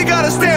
we gotta stay